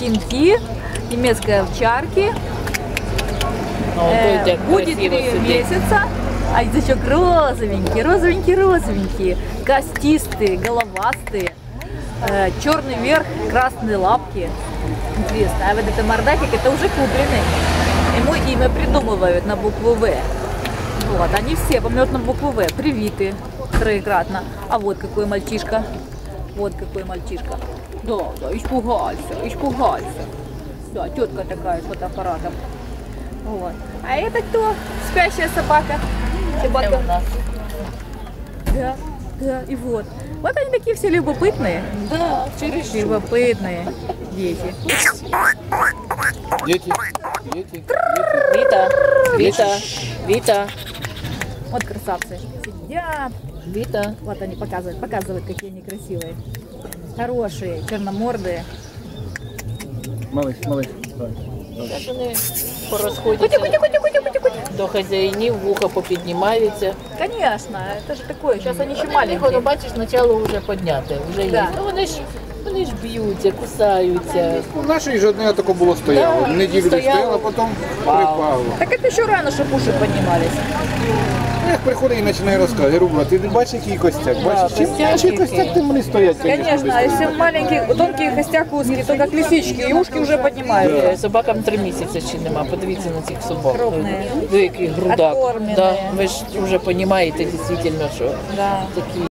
щенки, немецкой овчарки. Он Э, будет три месяца. А язычок розовенький, розовенький, розовенький, костистые, головастые, э, черный верх, красные лапки. Интересно, а вот это мордатик, это уже купленный. Ему имя придумывают на букву В. Вот, они все помнят на букву В, привиты троекратно. А вот какой мальчишка, вот какой мальчишка. Да, да, испугался, испугался. Да, тетка такая с фотоаппаратом. Вот. А это кто? Спящая собака. Собака. Да, да, и вот. Вот они такие все любопытные. Да, через Любопытные дети. Дети, дети, Вита, Вита, Вита, Вот красавцы. Сидят. Вита. Вот они показывают, показывают, какие они красивые. Хорошие, черномордые. малыш, малыш. давай. Як вони порозходяться до хазяїнів, вуха попіднімаються. Конечно, это же такое. Сейчас они еще Їх, маленькие. воно, бачиш, спочатку вже підняти, вже є. Да. Ну вони ж, вони ж б'ються, кусаються. У нашої ж одне тако було стояло. Да, Неділю десь стояло. стояло, потім припало. Так это еще рано, чтобы уши поднимались. Ну, Як приходить і починає розказувати, Руба, ти бачиш, який костяк? Бачиш, чим костяк менший який. костяк, тим вони стоять. Конечно, а если маленький, тонкий костяк узкий, то как лисички, и ушки уже поднимаются. Собакам три місяці ще нема. Подивіться на цих собак. Крупні. Ви який грудак. Да. Ви ж вже розумієте, дійсно, що Да. такі